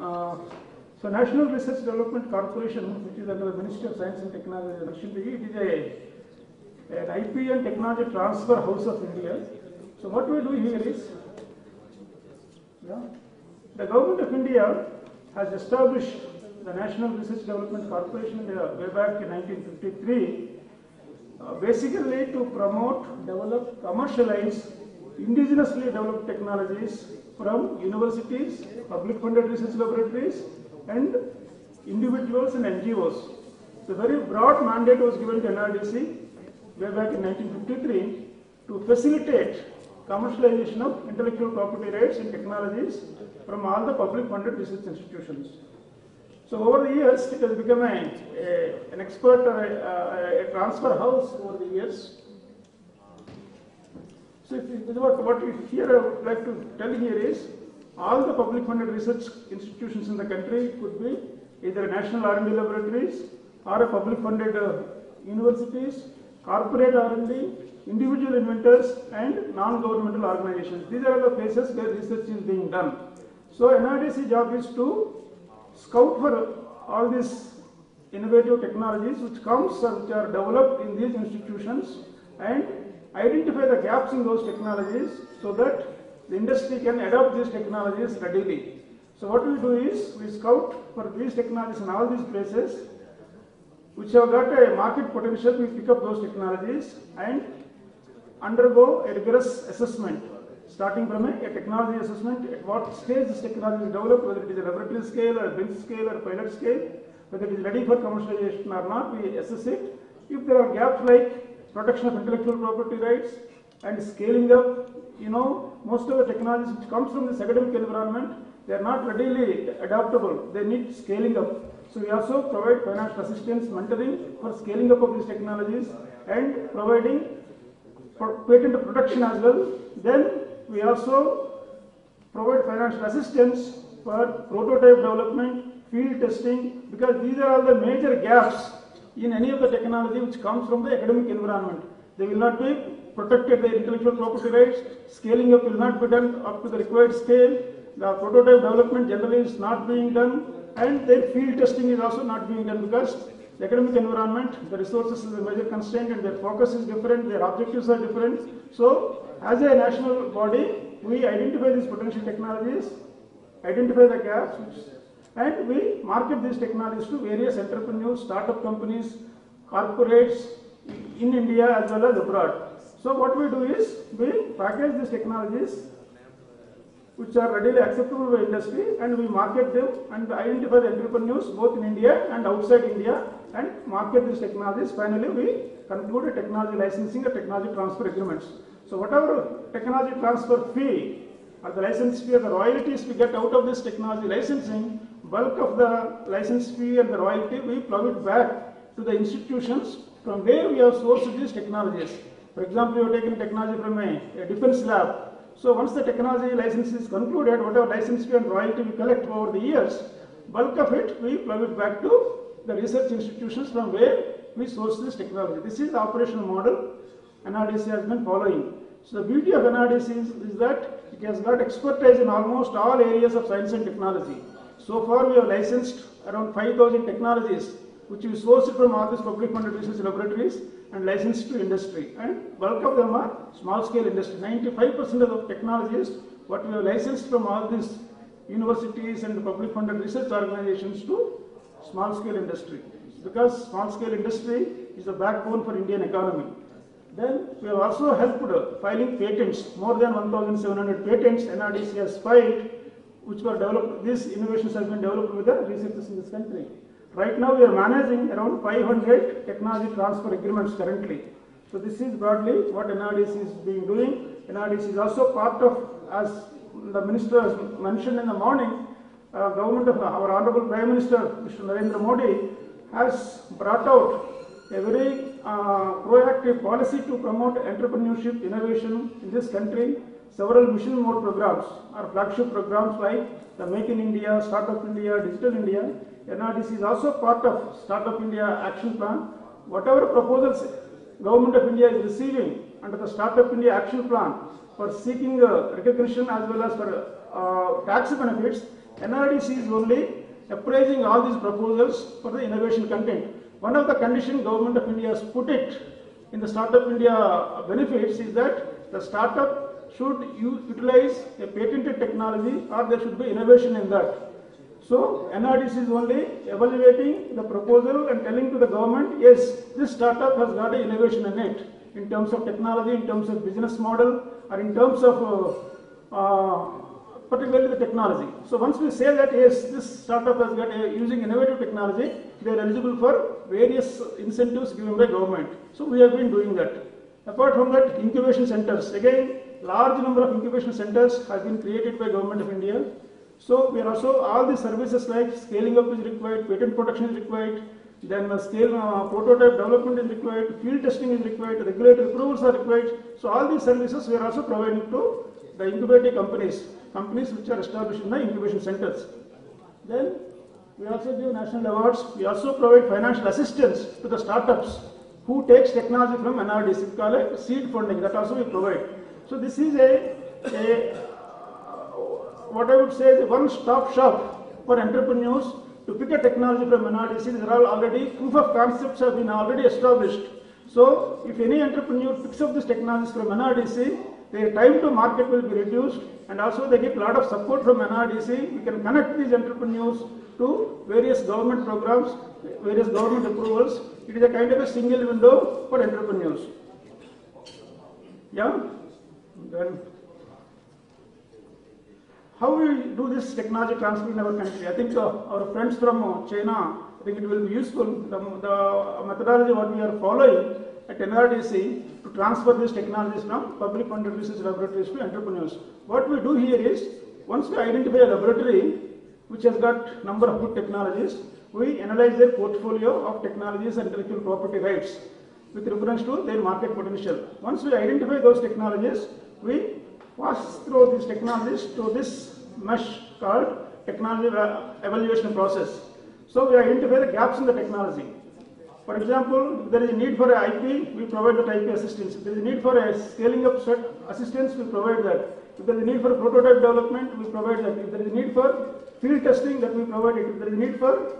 Uh, So National Research Development Corporation, which is under the Ministry of Science and Technology, it is a, an IP and Technology Transfer House of India. So what we do here is, yeah, the government of India has established the National Research Development Corporation the- way back in 1953, uh, basically to promote, develop, commercialize indigenously developed technologies from universities, public funded research laboratories, and individuals and NGOs. The very broad mandate was given to NRDC way back in 1953 to facilitate commercialization of intellectual property rights and technologies from all the public funded research institutions. So over the years, it has become a, a- an expert or a, a- a transfer house over the years. So what, what here I would like to tell here is, all the public funded research institutions in the country could be either national R&D laboratories or public funded uh, universities, corporate R&D, individual inventors and non-governmental organizations. These are the places where research is being done. So NRDC job is to scout for all these innovative technologies which comes which are developed in these institutions and identify the gaps in those technologies so that the industry can adopt these technologies readily. So what we do is we scout for these technologies in all these places which have got a market potential, we pick up those technologies and undergo a rigorous assessment, starting from a, a technology assessment, at what stage this technology is developed, whether it is a laboratory scale or bench scale or pilot scale, whether it is ready for commercialization or not, we assess it. If there are gaps like protection of intellectual property rights and scaling up, you know, most of the technologies which comes from this academic environment, they are not readily adaptable. They need scaling up. So we also provide financial assistance, mentoring for scaling up of these technologies and providing for patent production as well. Then we also provide financial assistance for prototype development, field testing, because these are all the major gaps in any of the technology which comes from the academic environment. They will not be protected their intellectual property rights, scaling up will not be done up to the required scale, the prototype development generally is not being done, and their field testing is also not being done because the academic environment, the resources is a major constraint and their focus is different, their objectives are different. So, as a national body, we identify these potential technologies, identify the gaps, and we market these technologies to various entrepreneurs, startup companies, corporates in India as well as abroad. So, what we do is we package these technologies which are readily acceptable by industry and we market them and identify the entrepreneurs both in India and outside India and market these technologies. Finally, we conclude a technology licensing or technology transfer agreements. So whatever technology transfer fee or the license fee or the royalties we get out of this technology licensing, bulk of the license fee and the royalty we plow it back to the institutions from where we have sourced these technologies. For example, you have taken technology from a, a defense lab so once the technology license is concluded, whatever license fee and royalty we collect over the years, bulk of it we plow it back to the research institutions from where we source this technology. This is the operational model NRDC has been following. So the beauty of NRDC is, is that it has got expertise in almost all areas of science and technology. So far we have licensed around 5000 technologies which we sourced from all these public funded research laboratories and licensed to industry. And bulk of them are small scale industry. 95% of the technologies what we have licensed from all these universities and public funded research organizations to small scale industry. Because small scale industry is the backbone for Indian economy. Then we have also helped filing patents, more than 1,700 patents NRDC has filed, which were developed, these innovations have been developed with the researchers in this country. Right now we are managing around 500 technology transfer agreements currently. So this is broadly what NRDC is being doing. NRDC is also part of, as the minister has mentioned in the morning, uh, government of our honorable Prime Minister, Mr. Narendra Modi, has brought out a very uh, proactive policy to promote entrepreneurship, innovation in this country. Several mission mode programs or flagship programs like the Make in India, Startup India, Digital India. NRDC is also part of Startup India Action Plan. Whatever proposals Government of India is receiving under the Startup India Action Plan for seeking uh, recognition as well as for uh, tax benefits, NRDC is only appraising all these proposals for the innovation content. One of the condition government of India has put it in the Startup India benefits is that the startup should utilize a patented technology or there should be innovation in that. So NRDC is only evaluating the proposal and telling to the government, yes, this startup has got an innovation in it in terms of technology, in terms of business model, or in terms of uh, uh, particularly the technology. So once we say that yes, this startup has got a, using innovative technology, they are eligible for various incentives given by government. So we have been doing that. Apart from that, incubation centers. Again, large number of incubation centers have been created by government of India. So we are also all the services like scaling up is required, patent protection is required, then uh, scale uh, prototype development is required, field testing is required, regulatory approvals are required. So all these services we are also providing to the incubating companies, companies which are established in the incubation centers. Then we also give national awards. We also provide financial assistance to the startups who takes technology from NRDC. It seed funding. That also we provide. So this is a, a what I would say is a one-stop shop for entrepreneurs to pick a technology from NRDC. These are all already proof of concepts have been already established. So if any entrepreneur picks up these technologies from NRDC, their time to market will be reduced and also they get a lot of support from NRDC. We can connect these entrepreneurs to various government programs, various government approvals. It is a kind of a single window for entrepreneurs. Yeah? Then how we do this technology transfer in our country? I think uh, our friends from uh, China, I think it will be useful. The, the methodology what we are following at NRDC to transfer these technologies from public funded research laboratories to entrepreneurs. What we do here is, once we identify a laboratory which has got number of good technologies, we analyze their portfolio of technologies and intellectual property rights with reference to their market potential. Once we identify those technologies, we pass through these technologies to this mesh called technology evaluation process. So we identify the gaps in the technology. For example, there is a need for IP, we provide that IP assistance. There is a need for a scaling up set assistance, we provide that. If there is a need for prototype development, we provide that. If there is a need for field testing, that we provide it. If there is a need for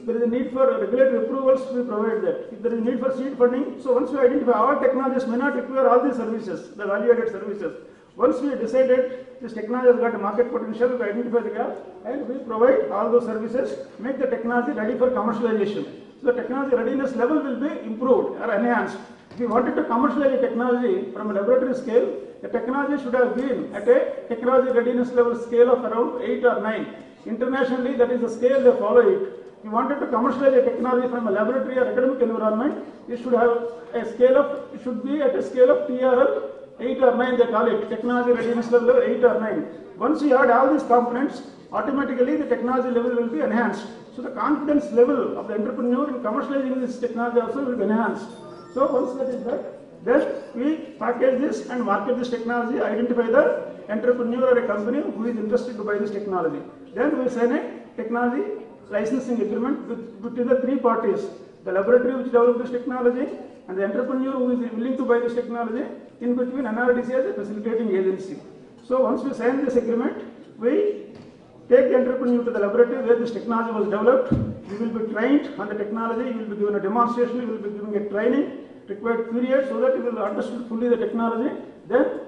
there is a need for regulatory approvals, we provide that. If there is a need for seed funding, so once we identify all technologies may not require all these services, the value-added services. Once we decided this technology has got market potential, we identify the gap and we provide all those services, make the technology ready for commercialization. So the technology readiness level will be improved or enhanced. If we wanted to commercialize a technology from a laboratory scale, the technology should have been at a technology readiness level scale of around 8 or 9. Internationally, that is the scale they follow it. You wanted to commercialize a technology from a laboratory or academic environment, it should have a scale of, it should be at a scale of TRL 8 or 9 they call it, technology readiness level 8 or 9. Once you add all these components, automatically the technology level will be enhanced. So the confidence level of the entrepreneur in commercializing this technology also will be enhanced. So once that is done, then we package this and market this technology, identify the entrepreneur or a company who is interested to buy this technology. Then we sign a technology licensing agreement with, between the three parties. The laboratory which developed this technology and the entrepreneur who is willing to buy this technology in between NRDC as a facilitating agency. So once we sign this agreement, we take the entrepreneur to the laboratory where this technology was developed. We will be trained on the technology, you will be given a demonstration, you will be giving a training required period so that you will understand fully the technology. Then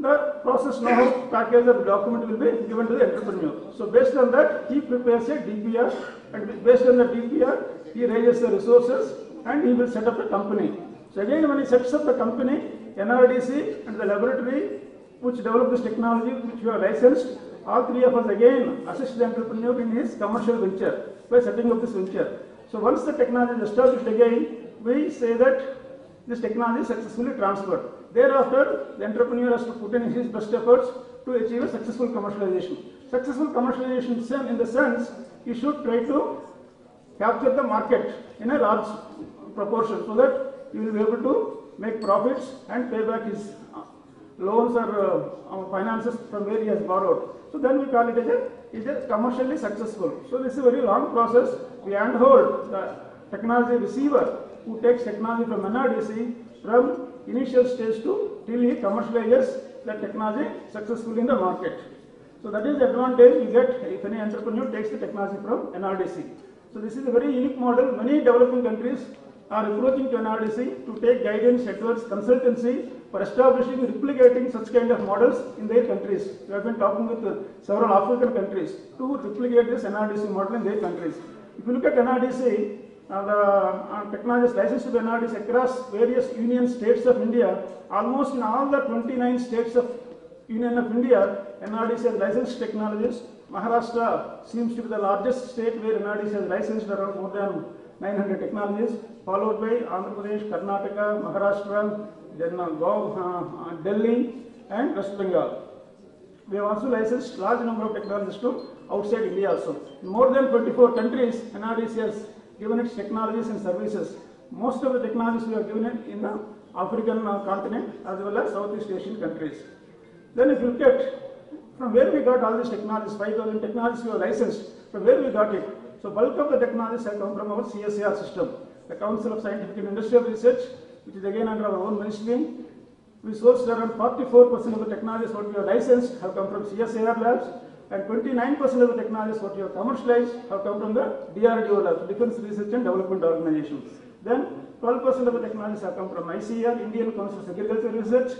the process know-how package of document will be given to the entrepreneur. So based on that, he prepares a DPR and based on the DPR, he raises the resources and he will set up a company. So again, when he sets up the company, NRDC and the laboratory which develop this technology, which we have licensed, all three of us again assist the entrepreneur in his commercial venture by setting up this venture. So once the technology is established again, we say that this technology is successfully transferred. Thereafter, the entrepreneur has to put in his best efforts to achieve a successful commercialization. Successful commercialization in the sense, he should try to capture the market in a large proportion so that he will be able to make profits and pay back his uh, loans or uh, finances from where he has borrowed. So then we call it as a, is a commercially successful. So this is a very long process. We handhold the technology receiver who takes technology from NRDC from initial stage to till he commercializes the technology successfully in the market. So that is the advantage you get if any entrepreneur takes the technology from NRDC. So this is a very unique model. Many developing countries are approaching to NRDC to take guidance, advice, consultancy for establishing, replicating such kind of models in their countries. We have been talking with several African countries to replicate this NRDC model in their countries. If you look at NRDC, uh, the uh, technologies licensed the NRDC across various union states of India, almost in all the 29 states of Union of India, NRDC has licensed technologies. Maharashtra seems to be the largest state where NRDC has licensed around more than 900 technologies, followed by Andhra Pradesh, Karnataka, Maharashtra, then uh, uh, uh, Delhi, and West Bengal. We have also licensed large number of technologies to outside India also. In more than 24 countries, NRDC has given its technologies and services. Most of the technologies we have given it in the African uh, continent as well as Southeast Asian countries. Then if you look at from where we got all these technologies, 5,000 technologies we have licensed, from where we got it. So bulk of the technologies have come from our CSIR system, the Council of Scientific and Industrial Research, which is again under our own ministry. We sourced around 44% of the technologies what we have licensed have come from CSIR labs and 29% of the technologies what you have commercialized have come from the DRDO labs, Defense Research and Development Organization. Then 12% of the technologies have come from ICAR, Indian Council of Agriculture Research,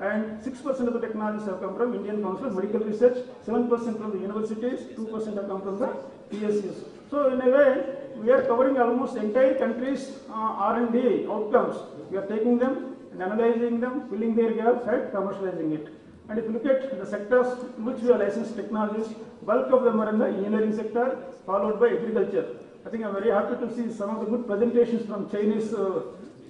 and 6% of the technologies have come from Indian Council of Medical Research, 7% from the universities, 2% have come from the PSUs. So in a way, we are covering almost entire country's uh, R&D outcomes. We are taking them and analyzing them, filling their gaps and commercializing it. And if you look at the sectors in which we are licensed technologies, bulk of them are in the engineering sector, followed by agriculture. I think I'm very happy to see some of the good presentations from Chinese uh,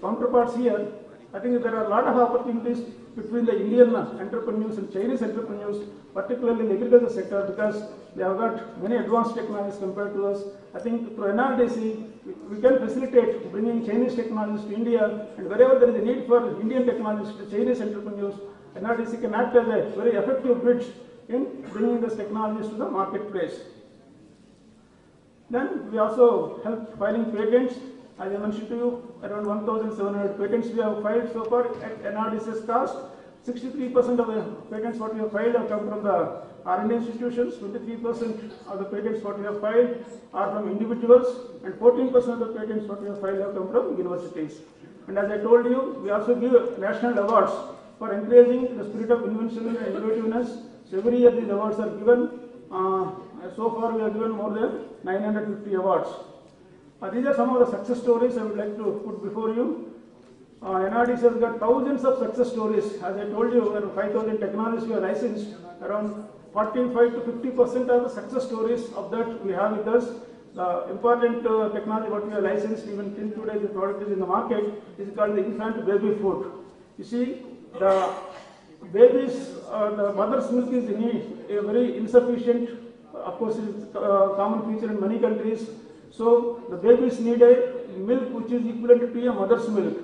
counterparts here. I think there are a lot of opportunities between the Indian entrepreneurs and Chinese entrepreneurs, particularly in the agriculture sector, because they have got many advanced technologies compared to us. I think through NRDC, we, can facilitate bringing Chinese technologies to India, and wherever there is a need for Indian technologies to Chinese entrepreneurs, NRDC can act as a very effective bridge in bringing these technologies to the marketplace. Then we also help filing patents. As I mentioned to you, around 1,700 patents we have filed so far at NRDC's cost. 63% of the patents what we have filed have come from the R&D institutions, 23% of the patents what we have filed are from individuals, and 14% of the patents what we have filed have come from universities. And as I told you, we also give national awards for encouraging the spirit of invention and innovativeness. So every year these awards are given. Uh, so far we have given more than 950 awards. Uh, these are some of the success stories I would like to put before you. Uh, NRDC has got thousands of success stories. As I told you, around 5,000 technologies we are licensed. Around 45 to 50 percent of the success stories of that we have with us. The important uh, technology what we are licensed, even till today the product is in the market, is called the infant baby food. You see, the babies, uh, the mother's milk is a, very insufficient, of course it is a common feature in many countries. So the babies need a milk which is equivalent to a mother's milk.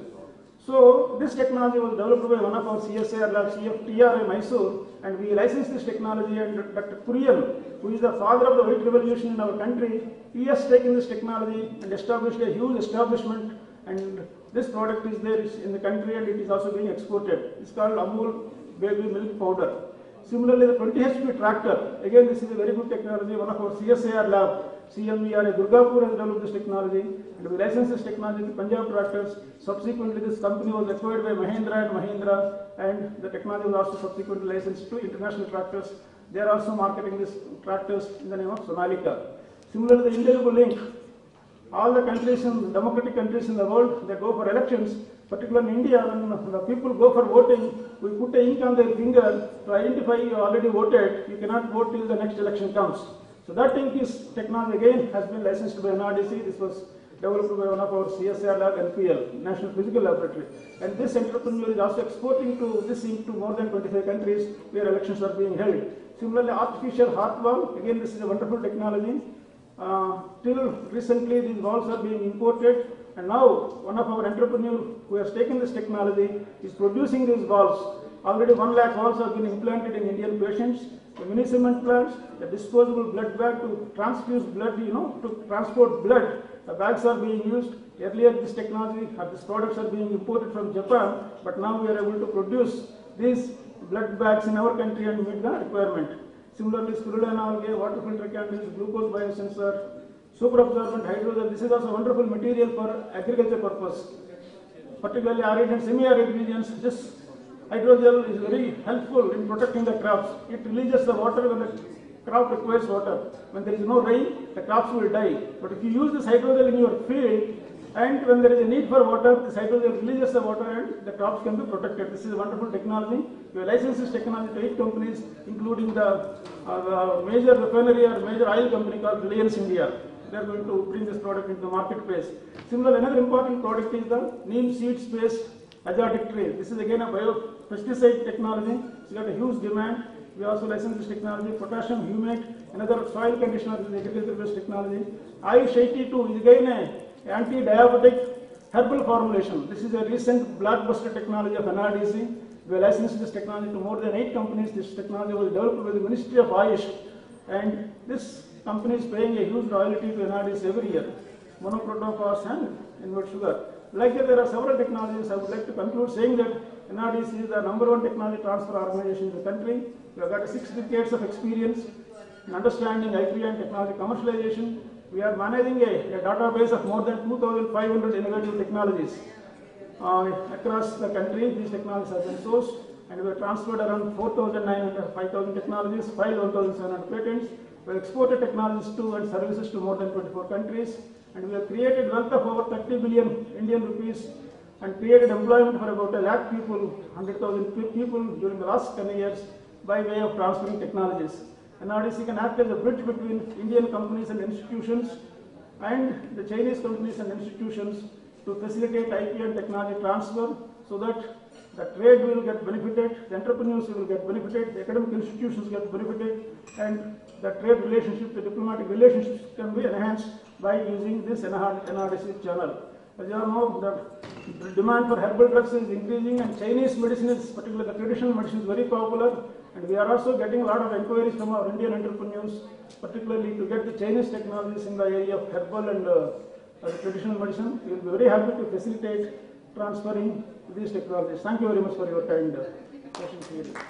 So this technology was developed by one of our CSIR labs, CFTRI Mysore, and we licensed this technology and Dr. Kurian, who is the father of the white revolution in our country, he has taken this technology and established a huge establishment and this product is there in the country and it is also being exported. It's called Amul baby milk powder. Similarly, the 20 HP tractor, again this is a very good technology, one of our CSAR lab, CMVR, Durgapur has developed this technology and we licensed this technology to Punjab Tractors. Subsequently, this company was acquired by Mahindra and Mahindra and the technology was also subsequently licensed to International Tractors. They are also marketing these tractors in the name of Sonalika. Similarly, the Indelible Link, all the countries in democratic countries in the world, they go for elections, particularly in India, when the people go for voting, we put a ink on their finger to identify you already voted, you cannot vote till the next election comes. So that ink is technology again has been licensed by NRDC. This was developed by one of our CSIR lab, NPL, National Physical Laboratory. And this entrepreneur is also exporting to this ink to more than 25 countries where elections are being held. Similarly, artificial heart valve, again this is a wonderful technology. Uh, till recently these valves are being imported and now one of our entrepreneurs who has taken this technology is producing these valves. Already 1 lakh valves have been implanted in Indian patients. The cement plants, the disposable blood bag to transfuse blood, you know, to transport blood. The bags are being used. Earlier this technology, or these products are being imported from Japan, but now we are able to produce these blood bags in our country and meet the requirement. Similarly, spirulina algae, water filter candles, glucose biosensor, super absorbent hydrogel. This is also wonderful material for agriculture purpose. Particularly arid and semi-arid regions, this hydrogel is very helpful in protecting the crops. It releases the water when the crop requires water. When there is no rain, the crops will die. But if you use this hydrogel in your field, and when there is a need for water, the hydrogel releases the water and the crops can be protected. This is a wonderful technology. We have licensed this technology to eight companies, including the, uh, the major refinery or major oil company called Reliance India. They are going to bring this product into the marketplace. Similarly, another important product is the neem seeds based azotic tray. This is again a biopesticide technology. It's got a huge demand. We also license this technology. Potassium humate, another soil conditioner, this is agriculture based technology. Ayush 82 is again a anti-diabetic herbal formulation. This is a recent blockbuster technology of NRDC. We licensed this technology to more than eight companies. This technology was developed by the Ministry of Ayush. And this company is paying a huge royalty to NRDC every year. Monocrotophos and invert sugar. Like that, there are several technologies. I would like to conclude saying that NRDC is the number one technology transfer organization in the country. We have got six decades of experience in understanding IP and technology commercialization. We are managing a, a database of more than 2,500 innovative technologies uh, across the country. These technologies have been sourced and we have transferred around 4,900, 5,000 technologies, filed 1,700 patents. We have exported technologies to and services to more than 24 countries and we have created wealth of over 30 billion Indian rupees and created employment for about a lakh people, 100,000 people during the last 10 years by way of transferring technologies. NRDC can act as a bridge between Indian companies and institutions and the Chinese companies and institutions to facilitate IP and technology transfer so that the trade will get benefited, the entrepreneurs will get benefited, the academic institutions get benefited, and the trade relationship, the diplomatic relationships can be enhanced by using this NRDC channel. As you all know, the demand for herbal drugs is increasing and Chinese medicine is, particularly the traditional medicine is very popular and we are also getting a lot of inquiries from our Indian entrepreneurs, particularly to get the Chinese technologies in the area of herbal and uh, uh, traditional medicine. We will be very happy to facilitate transferring these technologies. Thank you very much for your kind uh, here.